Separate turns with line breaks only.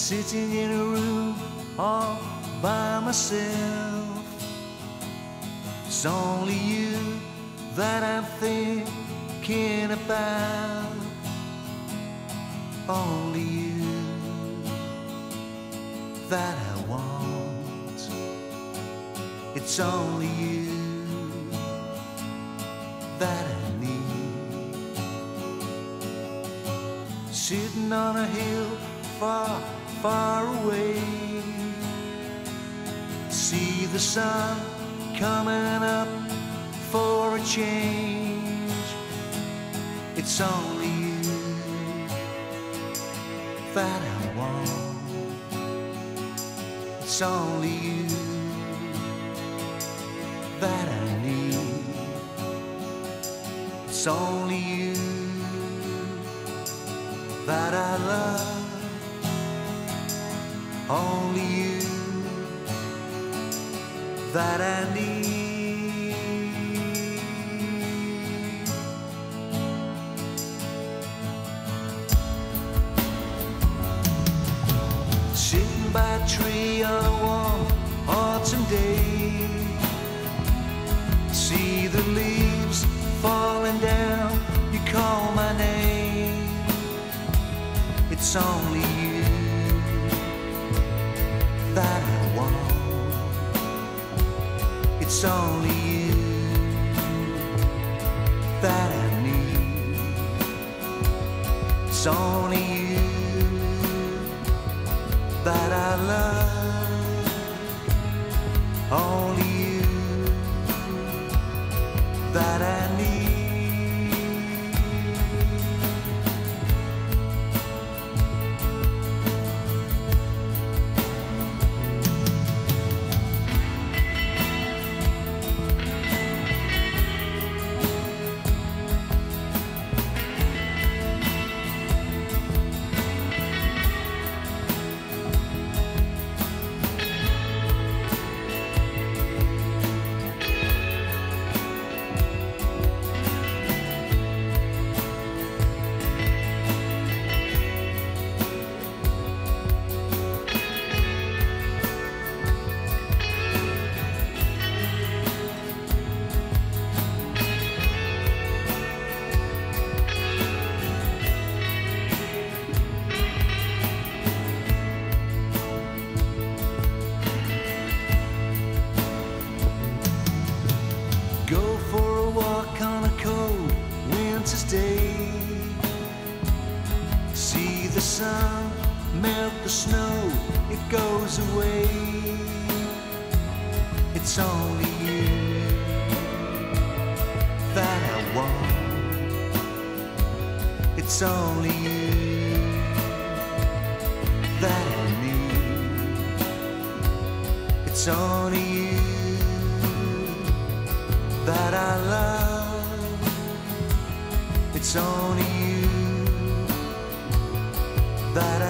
sitting in a room all by myself. It's only you that I'm thinking about. Only you that I want. It's only you that I need. Sitting on a hill far, far away. See the sun coming up for a change. It's only you that I want. It's only you that I need. It's only you that I love. Only you that I need. Sitting by a tree on a warm autumn day. See the leaves falling down. You call my name. It's only you that I want. It's only you that I need. It's only you that I love. Only sun melt the snow, it goes away. It's only you that I want. It's only you that I need. It's only you that I love. It's only you that I